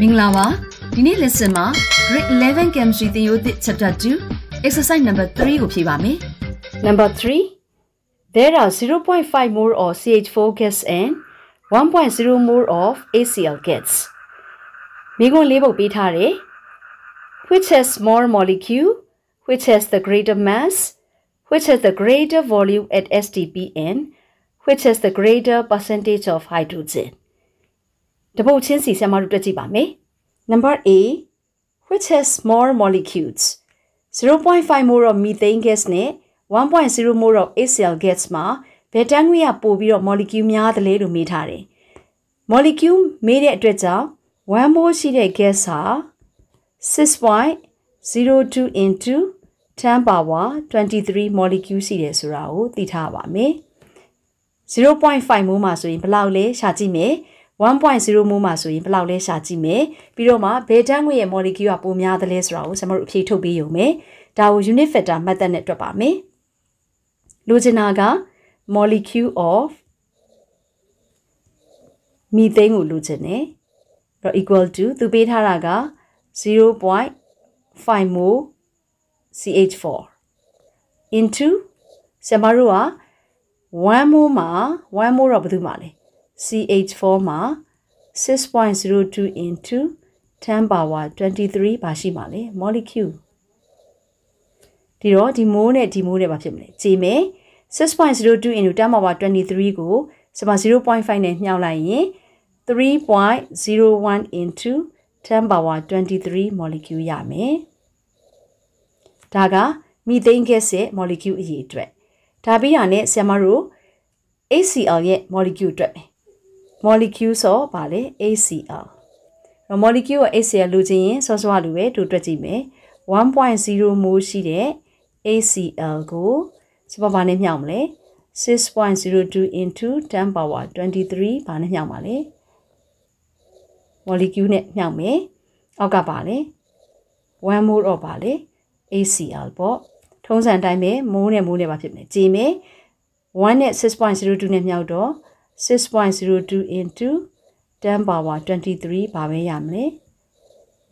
မင်္ဂလာပါဒီနေ့ lesson မှာ grade 11 chemistry သင်ရိုးသစ် chapter 2 exercise number 3ကိုဖြေပါမယ် Number 3. There are 0.5 mole of CH4 gas and 1.0 mole of ACl gas. မိကွန်းလေးပုတ်ပေးထားတယ် Which has more molecule, which has the greater mass, which has the greater volume at STP and which has the greater percentage of hydrogen. တပုတ်ချင်းစီဆရာမတို့တွက်ကြည့်ပါမယ် Number A which has more molecules 0.5 mole of methane gas နဲ့1.0 mole of HCl gas မှာဘယ်တန်းငွေကပို့ပြီးတော့ molecule များတယ်လဲလို့မေးထားတယ် molecule မေးတဲ့အတွက်ကြောင့်1 mole ရှိတဲ့ gas ဟာ6.02 into 10 power 23 molecule ရှိတယ်ဆိုတာကိုသိထားပါမယ်0.5 mole မှာဆိုရင်ဘယ်လောက်လဲရှာကြည့်မယ် 1.0မိုးမှာဆိုရင်ဘယ်လောက်လဲရှာကြည့်မယ်ပြီးတော့မှဘယ်တန်းငွေရဲ့ molecule ကပိုများသလဲဆိုတာကိုကျွန်တော်တို့အဖြေထုတ်ပေးရုံပဲဒါကို unit factor method နဲ့တွက်ပါမယ်လိုချင်တာက molecule of methane ကိုလိုချင်တယ်တော့ equal to သူပေးထားတာက0.5 mol CH4 into ဆရာမတို့က1 mol မှာ1 mol တော့ဘယ်သူမှလဲ CH4 မှာ6.02 into 10 power 23ပါရှိမှာလေ molecule ဒီတော့ဒီမိုးနဲ့ဒီမိုးနဲ့ဘာဖြစ်မလဲကြည်မယ်6.02 into 10 power 23ကိုစပါ0.5နဲ့မြှောက်လိုက်ရင်3.01 into 10 power 23 molecule ရမယ်ဒါက methane gas ရဲ့ molecule အရေးအတွက်ဒါပြီးတာနဲ့ဆရာမတို့ HCl ရဲ့ molecule အတွက်မယ် molecule ဆိုပါလေ HCl molecule ကို HCl လိုချင်ရင်စောစောလူပဲတူတွက်ကြည့်မယ်1.0 mol ရှိတဲ့ HCl ကိုစပါပါနဲ့မြှောက်မလဲ6.02 into 10 power 23ဘာနဲ့မြှောက်ပါလဲ molecule နဲ့မြှောက်မယ်အောက်ကပါလေ1 mol တော့ပါလေ HCl ပေါ့ထုံးစံတိုင်းပဲမိုးနဲ့မိုးနဲ့ပါဖြစ်မယ်ကြည်မယ်1နဲ့6.02နဲ့မြှောက်တော့ 6.02 into 10 power 23ပါပဲရမလဲ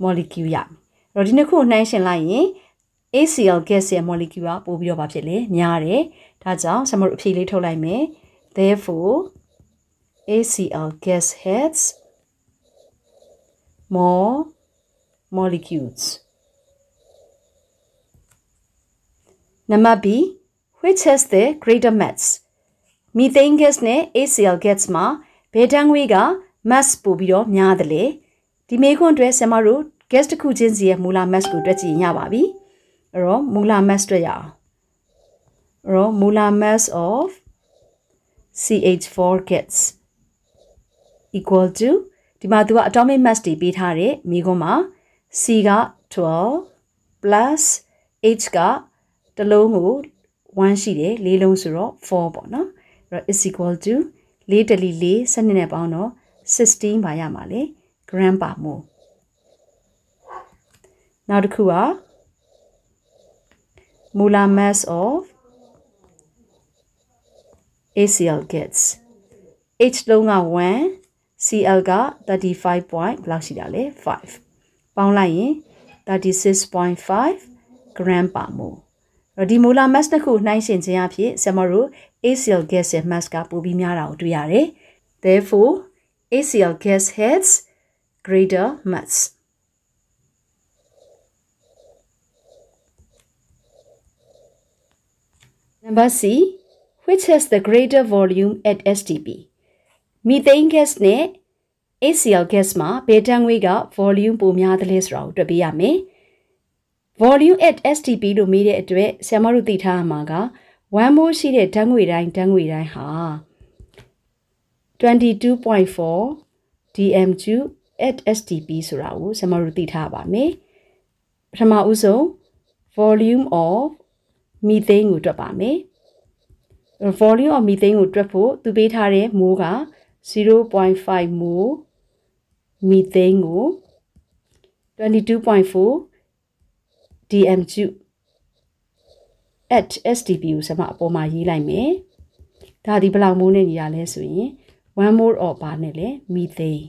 molecule ရမယ်အဲ့တော့ဒီနှစ်ခုနှိုင်းယှဉ်လိုက်ရင် HCl gas ရဲ့ molecule ကပိုပြီးတော့ဘာဖြစ်လဲများတယ်ဒါကြောင့်ကျွန်တော်တို့အဖြေလေးထုတ်လိုက်မယ် therefore HCl gas has more molecules number B which has the greater mass methane gas နဲ့ HCl gas မှာဘယ်တန်းငွေက mass ပို့ပြီးတော့များတယ်လေဒီမေခွန်းအတွက်ဆင်မတို့ gas တစ်ခုချင်းစီရဲ့မူလ mass ကိုတွက်ကြည့်ရပါပြီအဲ့တော့မူလ mass တွက်ရအောင်အဲ့တော့မူလ mass of CH4 gas equal to ဒီမှာသူက atomic mass တွေပေးထားတဲ့မိခွန်းမှာ C က12 plus H ကတလုံးကို1ရှိတယ်လေးလုံးဆိုတော့4ပေါ့နော်အဲ့တော့ is equal to 4တလီ4စနစ်နဲ့ပေါင်းတော့16ပါရမှာလေ gram per mole နောက်တစ်ခုက molar mass of ACl gas H လုံးက1 CL က35 point ဘယ်လောက်ရှိတာလဲ5ပေါင်းလိုက်ရင်36.5 gram per mole တော့ဒီ molar mass တစ်ခုနှိုင်းယှဉ်ခြင်းအဖြစ်ဆမတို့ ACl gas ရဲ့ mass ကပိုပြီးများတာကိုတွေ့ရတယ်။ Therefore ACl gas has greater mass. Number C which has the greater volume at STP methane gas နဲ့ HCl gas မှာဘယ်တန်းငွေက volume ပိုများတယ်လဲဆိုတာကိုတွေ့ပေးရမယ်။ volume at STP လို့မေးတဲ့အတွက်ဆရာမတို့သိထားရမှာက 1 mol ရှိတဲ့ဓာတ်ငွေတိုင်းဓာတ်ငွေတိုင်းဟာ22.4 dm3 at STP ဆိုတာကိုဆရာမတို့သိထားပါမယ်။ပထမဦးဆုံး volume of methane ကိုတွက်ပါမယ်။ volume of methane ကိုတွက်ဖို့သူပေးထားတဲ့မိုးက0.5 mol methane ကို22.4 dm3 at STP ကိုဆက်မအပေါ်မှာရေးလိုက်မယ်။ဒါဒီဘယ်လောက်မိုးနဲ့ညီရလဲဆိုရင်1 mol of ပါနဲ့လေ methane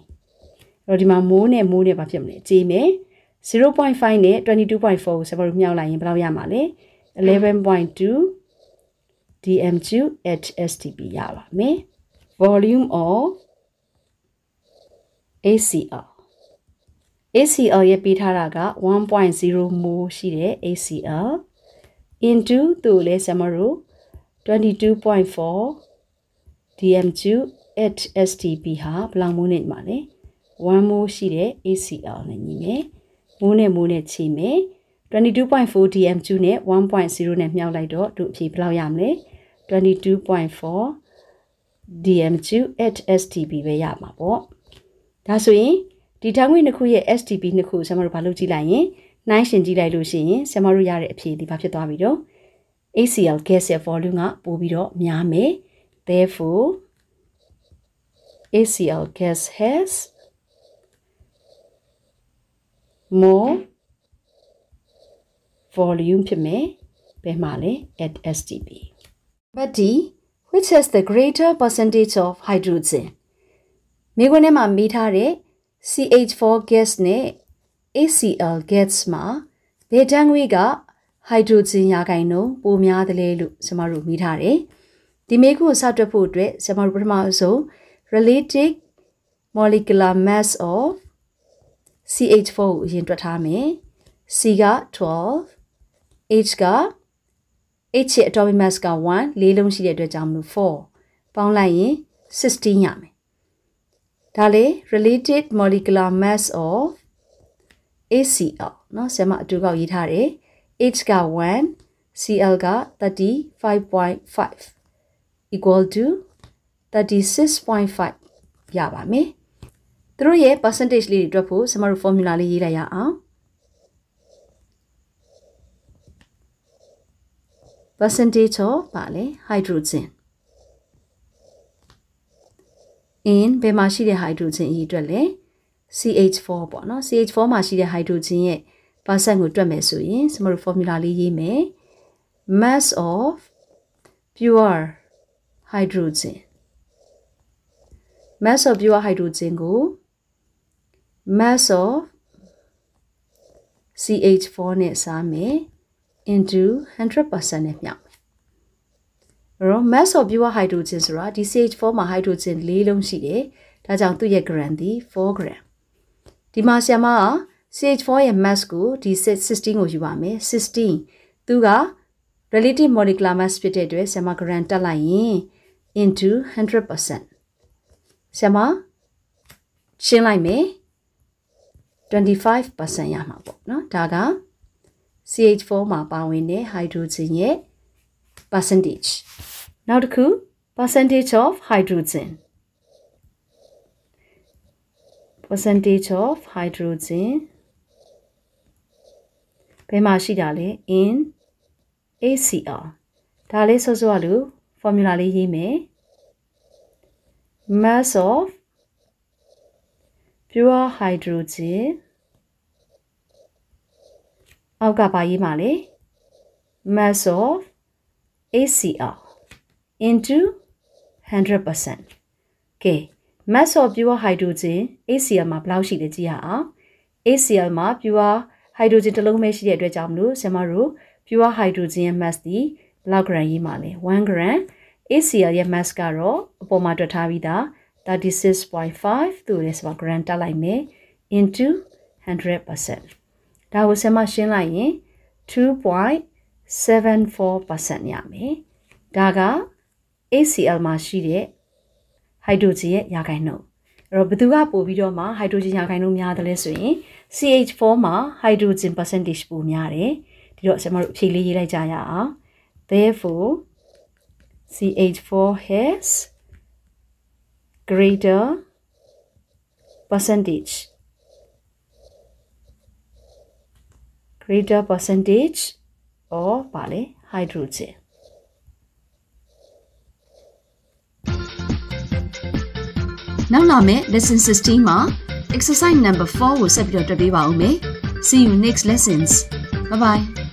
အဲ့တော့ဒီမှာမိုးနဲ့မိုးနဲ့ဘာဖြစ်မလဲကြေးမယ်0.5နဲ့22.4ကိုစပါလို့မြောက်လိုက်ရင်ဘယ်လောက်ရမှာလဲ11.2 dm2 at stp ရပါမယ် volume of ACL ACL ရဲ့ပေးထားတာက1.0 mol ရှိတဲ့ ACL into သူ့လဲဆမတို့22.4 DM2 at STP ဟာဘယ်လောက်မိုးနဲ့ညီမလဲ1မိုးရှိတဲ့ ACL နဲ့ညီမယ်မိုးနဲ့မိုးနဲ့ချိန်မယ်22.4 DM2 နဲ့1.0နဲ့မြှောက်လိုက်တော့တို့အဖြေဘယ်လောက်ရမလဲ22.4 DM2 at STP ပဲရမှာပေါ့ဒါဆိုရင်ဒီဓာတ်ငွေနှစ်ခုရဲ့ STP နှစ်ခုဆရာမတို့ဘာလို့ကြည့်လိုက်ရင် နှိုင်းရှင်ကြည့်လိုက်လို့ရှိရင်ဆရာမတို့ရတဲ့အဖြေဒီဘာဖြစ်သွားပြီတော့ ACL gas ရဲ့ volume ကပိုပြီးတော့များမယ် therefore ACL gas has more volume ဖြစ်မယ်ဘယ်မှာလဲ at STP but D which has the greater percentage of hydrogen မိခွန်းထဲမှာမိထားတဲ့ CH4 gas နဲ့ ACl gas မှာဘယ်တန်းငွေကဟိုက်ဒရိုဂျင်ရာခိုင်နှုန်းပိုများတယ်လေလို့ကျွန်တော်တို့မိထားတယ်။ဒီမေးခွန်းကိုစတွက်ဖို့အတွက်ကျွန်တော်တို့ပထမဆုံး relative molecular mass of CH4 ကိုအရင်တွက်ထားမယ်။ C က12 H က H ရဲ့ atomic mass က1လေးလုံးရှိတဲ့အတွက်ကြောင့်မလို့4ပေါင်းလိုက်ရင်16ရမယ်။ဒါလေ related molecular mass of ACl เนาะဆရာမအတူကောက်ရေးထားတယ် H က1 CL က35.5 equal to 36.5ရပါမယ်သူတို့ရဲ့ percentage လေးတွေတွက်ဖို့ဆရာမတို့ formula လေးရေးလိုက်ရအောင် percentage of ပါလေ hydrogen in ဘယ်မှာရှိတဲ့ hydrogen အရေးအတွက်လဲ CH4 ပေါ့နော် CH4 မှာရှိတဲ့ hydrogen ရဲ့ percent ကိုတွက်မယ်ဆိုရင်စမတို့ formula လေးရေးမယ် mass of pure hydrogen mass of pure hydrogen ကို mass of CH4 နဲ့စားမယ် into 100%နဲ့မြောက်မယ်အဲ့တော့ mass of pure hydrogen ဆိုတာဒီ CH4 မှာ hydrogen ၄လုံးရှိတယ်ဒါကြောင့်သူ့ရဲ့ gram ဒီ4 gram ဒီမှာဆရာမက CH4 ရဲ့ mass ကိုဒီ16ကိုယူပါမယ်16သူက relative molecular mass ဖြစ်တဲ့အတွက်ဆရာမ gram တက်လိုက်ရင် into 100%ဆရာမရှင်းလိုက်မယ်25%ရမှာပေါ့နော်ဒါက CH4 မှာပါဝင်တဲ့ hydrogen ရဲ့ percentage နောက်တစ်ခု percentage of hydrogen percentage of hydrogen ဘယ်မှာရှိတာလဲ in ACl ဒါလေးစောစောလို့ formula လေးရေးမယ် mass of pure hydrogen အောက်ကပါရေးမှာလေ mass of ACl into 100%ကဲ mass of pure hydrogen ACl မှာဘယ်လောက်ရှိလဲကြည့်ရအောင် ACl မှာ pure hydrogen တစ်လုံးပဲရှိတဲ့အတွက်ကြောင့်မလို့ဆရာမတို့ pure hydrogen ရဲ့ mass ဒီဘယ်လောက် gram ရေးမှာလဲ1 gram ACl ရဲ့ mass ကတော့အပေါ်မှာတွက်ထားပြီးသား36.5သူ့ရဲ့ဆိုပါ gram တက်လိုက်မယ် into 100%ဒါကိုဆရာမရှင်းလိုက်ရင်2.74%ရမယ်ဒါက ACl မှာရှိတဲ့ ဟိုက်ဒရိုဂျင်ရဲ့ရာခိုင်နှုန်းအဲ့တော့ဘယ်သူကပို့ပြီးတော့မှဟိုက်ဒရိုဂျင်ရာခိုင်နှုန်းများတယ်လဲဆိုရင် CH4 မှာ hydrogen percentage ပိုများတယ်ဒီတော့ကျွန်တော်တို့အဖြေလေးရေးလိုက်ကြရအောင် therefore CH4 has greater percentage greater percentage of ပါလေ hydrogen နောက်လာမယ့် lesson 16မှာ exercise number 4ကိုဆက်ပြီးတော့တွေ့ပေးပါဦးမယ် see you next lessons bye bye